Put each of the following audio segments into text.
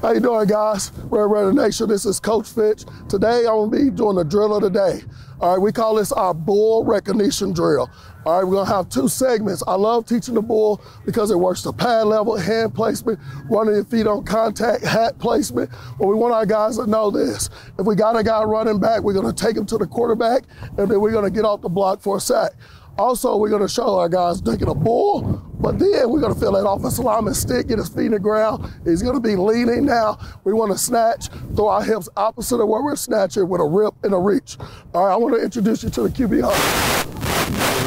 How you doing, guys? Red Raider Nation, this is Coach Fitch. Today, I'm gonna be doing the drill of the day. All right, we call this our bull recognition drill. All right, we're gonna have two segments. I love teaching the bull because it works the pad level, hand placement, running your feet on contact, hat placement. But we want our guys to know this. If we got a guy running back, we're gonna take him to the quarterback, and then we're gonna get off the block for a sack. Also, we're gonna show our guys taking a bull, but then we're gonna feel that offensive lineman stick, get his feet in the ground. He's gonna be leaning now. We wanna snatch, throw our hips opposite of where we're snatching with a rip and a reach. All right, I wanna introduce you to the QB hunt.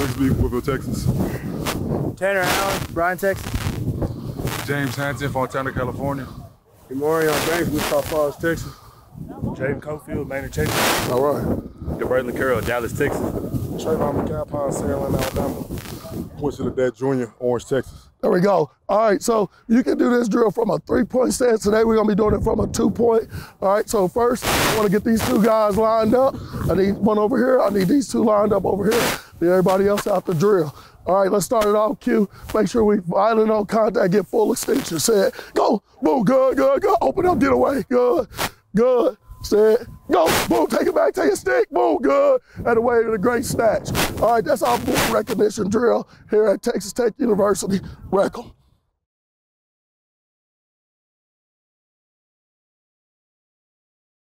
Rigsby, Woodville, Texas. Tanner Allen, Bryan, Texas. James Hanson, Fontana, California. Demarion James, Wichita Falls, Texas. Jaden Cofield, Maynard, Texas. All right. DeBertlin Carroll, Dallas, Texas. Trayvon McAlpine, Saraland, Alabama. Quincy Ledet Jr., Orange, Texas. There we go. All right, so you can do this drill from a three-point stance. Today we're gonna be doing it from a two-point. All right, so first I wanna get these two guys lined up. I need one over here. I need these two lined up over here. Then everybody else out the drill. All right, let's start it off, Q. Make sure we violent on contact, get full extension. Set, go, boom, good, good, good. Open up, get away, good, good. Set, go, boom, take it back, take a stick, boom, good. And away with a great snatch. All right, that's our bull recognition drill here at Texas Tech University. Wreck 'em.